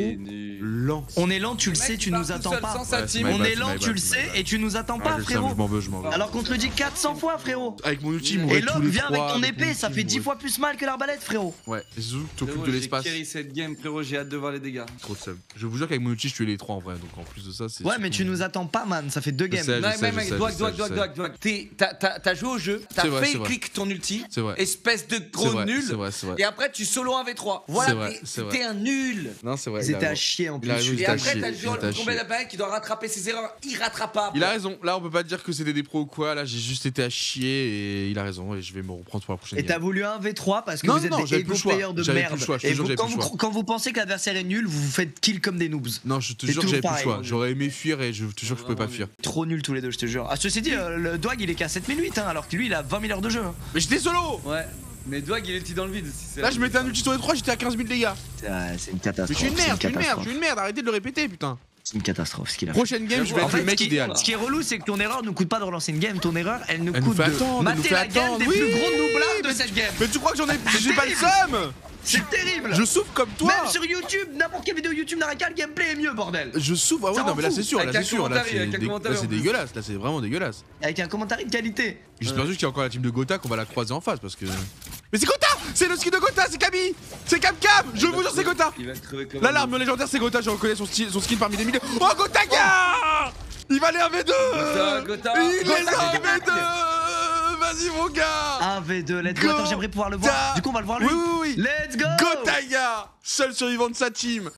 trop nul. lent. On est lent, tu le sais, tu nous attends pas. On est lent, tu le sais, et tu nous attends pas, frérot. Alors qu'on te le dit 400 fois, frérot. Avec mon ultime, on Et les vient avec ton épée, ça fait on 10 aurait- fois plus mal que l'arbalète, frérot. Ouais, Frérot, de J'ai l'espace. carry cette game, frérot, j'ai hâte de voir les dégâts. Trop de seum. Je vous jure qu'avec mon ulti, je tuais les trois en vrai, donc en plus de ça, c'est. Ouais, mais tu nous attends pas, man, ça fait deux Je games. Non, mais mec, doig, doig, doig, doig, T'as joué au jeu, t'as fait clic ton ulti, C'est vrai. espèce de gros nul. C'est vrai, c'est vrai. Et après, tu solo 1v3. C'est Voilà, t'es un nul. Non, c'est vrai. Ils étaient à chier en Il a plus. raison, Et après, t'as le joueur d'appareil qui doit rattraper ses erreurs irrattrapables. Il a raison, là on peut pas dire que c'était des pros ou quoi, là j'ai juste été à chier et il a raison et je vais me reprendre pour la prochaine Et t'as voulu un V3 parce que Non, vous êtes non, des ego players de merde. le choix, Et vous- quand, vous, choix. quand vous pensez que l'adversaire est nul, vous vous faites kill comme des noobs. Non, je te jure que j'avais plus le choix. J'aurais aimé fuir et je te jure que je peux pas fuir. Trop nuls tous les deux, je te jure. Ah, ceci dit, euh, le Dwag il est qu'à 7008, hein, alors que lui il a 20 000 heures de jeu. hein. Mais j'étais solo Ouais. Mais Dwag, il est petit dans le vide. si c'est- Là je mettais un ulti sur les trois, j'étais à 15 000 dégâts. C'est une Mais catastrophe. je suis une merde, je suis une merde, je suis une merde, arrêtez de le répéter putain. C'est une catastrophe ce qu'il a fait. Prochaine game, je vais En être fait, le mec idéal. ce qui est relou, c'est que ton erreur ne coûte pas de relancer une game. Ton erreur, elle nous nous coûte de nous mater fait la game attendre. des plus gros nooblards mais de cette game. Mais tu crois que j'en ai. J'ai pas le seum C'est terrible. Je souffre comme toi Même sur YouTube, n'importe quelle vidéo YouTube n'arrête qu'à le gameplay est mieux, bordel. Je souffre, ah ouais, non, mais là c'est sûr, là c'est sûr, là c'est dégueulasse, là c'est vraiment dégueulasse. Avec un commentaire de qualité. J'espère juste qu'il y a encore la team de Gotha qu'on va la croiser en face parce que. Mais c'est Gotha C'est le skin de Gotha, c'est Camille C'est Cam Cam Je vous jure, c'est Gotha Il va crever comme La un l'arme légendaire, c'est Gotha, je reconnais son, style- son skin parmi des milliers. Oh Gotaga Il va aller en V2 Gotha, Gotha, Il Gotha, est en Gotha. V2 Vas-y mon gars Un V2, let's go. Attends, j'aimerais pouvoir le voir. Du coup, on va le voir lui. Oui, oui, oui Let's go Gotaga Seul survivant de sa team